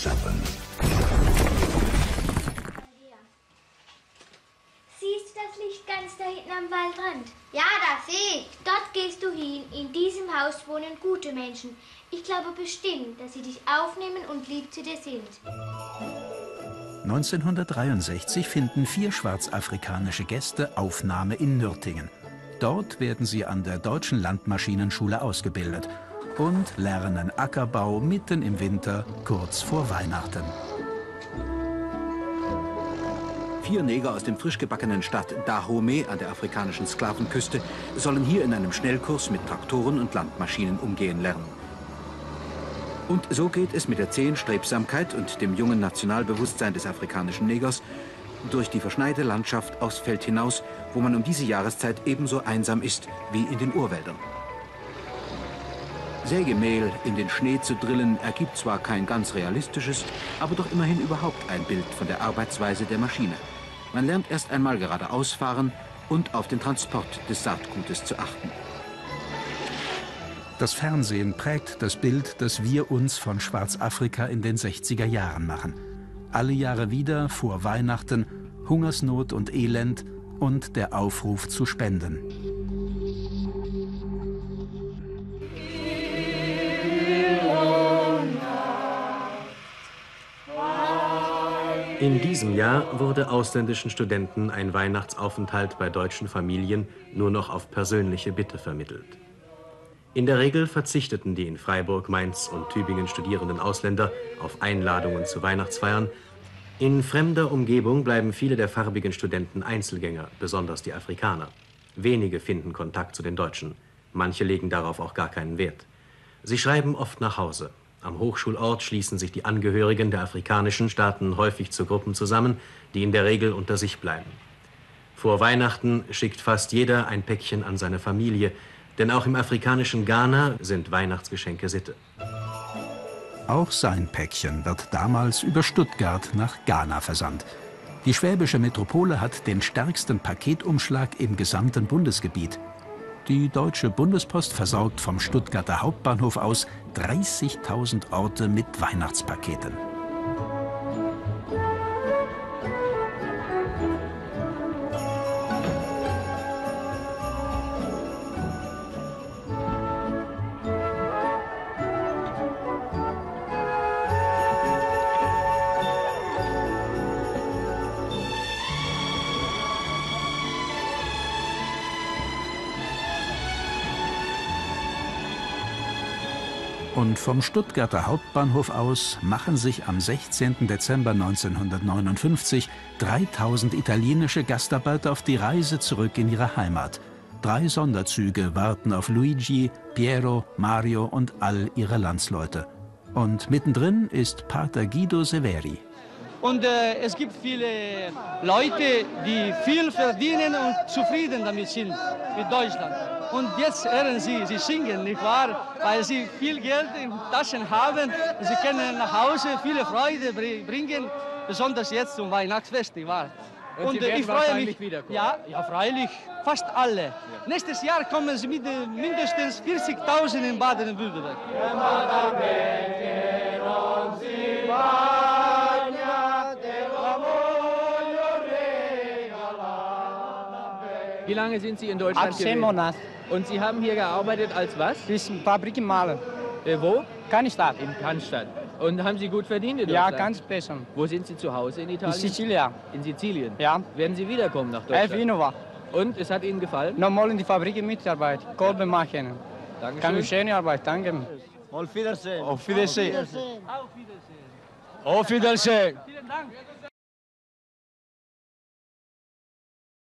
seven. Siehst du das Licht ganz da hinten am Waldrand? Ja, das sehe ich. Dort gehst du hin. In diesem Haus wohnen gute Menschen. Ich glaube bestimmt, dass sie dich aufnehmen und lieb zu dir sind. 1963 finden vier schwarzafrikanische Gäste Aufnahme in Nürtingen. Dort werden sie an der Deutschen Landmaschinenschule ausgebildet und lernen Ackerbau mitten im Winter, kurz vor Weihnachten. Vier Neger aus dem frisch gebackenen Stadt Dahomey an der afrikanischen Sklavenküste sollen hier in einem Schnellkurs mit Traktoren und Landmaschinen umgehen lernen. Und so geht es mit der zähen Strebsamkeit und dem jungen Nationalbewusstsein des afrikanischen Negers durch die verschneite Landschaft aufs Feld hinaus, wo man um diese Jahreszeit ebenso einsam ist wie in den Urwäldern. Sägemehl in den Schnee zu drillen, ergibt zwar kein ganz realistisches, aber doch immerhin überhaupt ein Bild von der Arbeitsweise der Maschine. Man lernt erst einmal geradeaus fahren und auf den Transport des Saatgutes zu achten. Das Fernsehen prägt das Bild, das wir uns von Schwarzafrika in den 60er Jahren machen. Alle Jahre wieder vor Weihnachten Hungersnot und Elend und der Aufruf zu spenden. In diesem Jahr wurde ausländischen Studenten ein Weihnachtsaufenthalt bei deutschen Familien nur noch auf persönliche Bitte vermittelt. In der Regel verzichteten die in Freiburg, Mainz und Tübingen studierenden Ausländer auf Einladungen zu Weihnachtsfeiern. In fremder Umgebung bleiben viele der farbigen Studenten Einzelgänger, besonders die Afrikaner. Wenige finden Kontakt zu den Deutschen. Manche legen darauf auch gar keinen Wert. Sie schreiben oft nach Hause. Am Hochschulort schließen sich die Angehörigen der afrikanischen Staaten häufig zu Gruppen zusammen, die in der Regel unter sich bleiben. Vor Weihnachten schickt fast jeder ein Päckchen an seine Familie, denn auch im afrikanischen Ghana sind Weihnachtsgeschenke Sitte. Auch sein Päckchen wird damals über Stuttgart nach Ghana versandt. Die schwäbische Metropole hat den stärksten Paketumschlag im gesamten Bundesgebiet. Die Deutsche Bundespost versorgt vom Stuttgarter Hauptbahnhof aus 30.000 Orte mit Weihnachtspaketen. Und vom Stuttgarter Hauptbahnhof aus machen sich am 16. Dezember 1959 3000 italienische Gastarbeiter auf die Reise zurück in ihre Heimat. Drei Sonderzüge warten auf Luigi, Piero, Mario und all ihre Landsleute. Und mittendrin ist Pater Guido Severi. Und äh, es gibt viele Leute, die viel verdienen und zufrieden damit sind mit Deutschland. Und jetzt hören Sie, Sie singen, nicht wahr? Weil Sie viel Geld in Taschen haben. Sie können nach Hause viele Freude bringen, besonders jetzt zum Weihnachtsfest, nicht wahr? Und, und ich freue mich. Wiederkommen. Ja, ja, freilich, fast alle. Ja. Nächstes Jahr kommen Sie mit mindestens 40.000 in Baden-Württemberg. Wie lange sind Sie in Deutschland Ab zehn Monaten. Und Sie haben hier gearbeitet als was? Bis Fabriken malen. Äh, wo? Cannstatt. In Cannstatt. Und haben Sie gut verdient in Ja, Deutschland? ganz besser. Wo sind Sie zu Hause in In Italien? Sizilien. In Sizilien? Ja. Werden Sie wiederkommen nach Elf Deutschland? Innova. Und es hat Ihnen gefallen? Nochmal in die Fabrik mitarbeit. Kolben machen. Dankeschön. Kann schöne Arbeit, danke. Auf Wiedersehen. Auf Wiedersehen. Auf Wiedersehen. Auf Wiedersehen. Vielen Dank.